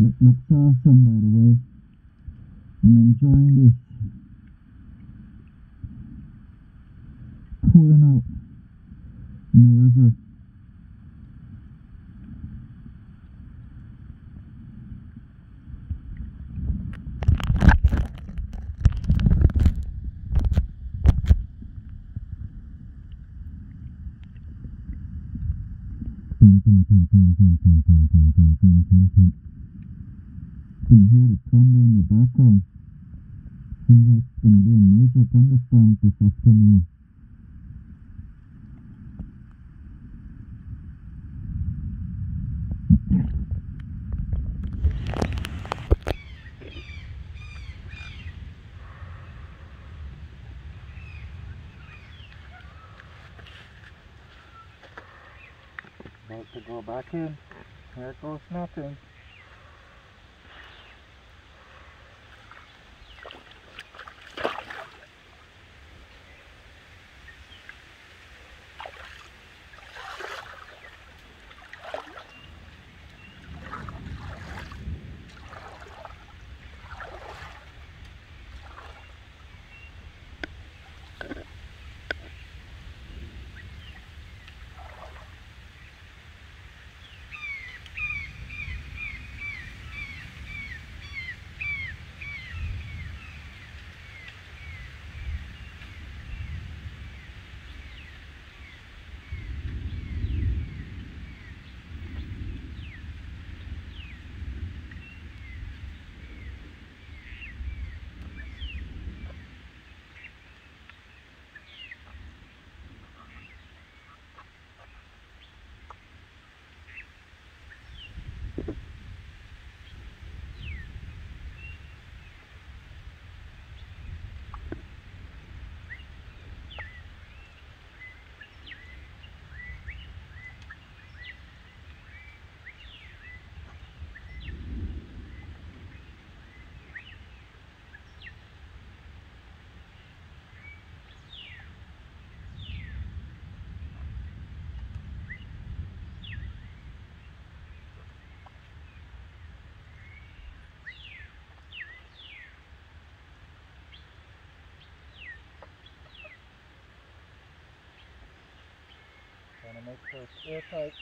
It looks awesome by the way. I'm enjoying this. Pulling out in the river. Dun, dun, dun, Can hear the thunder in the background. Seems like it's gonna be a major thunderstorm this afternoon. About to go back in. There goes nothing. Make sure it's airtight.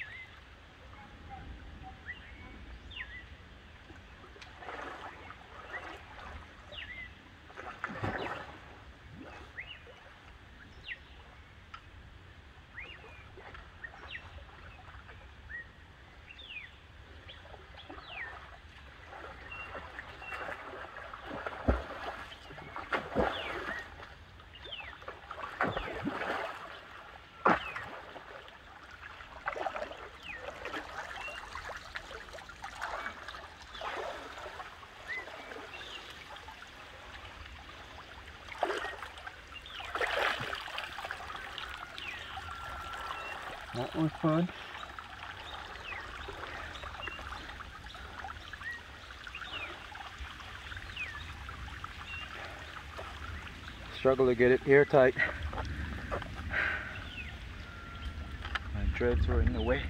That was fun. Struggle to get it airtight. My dreads were in the way.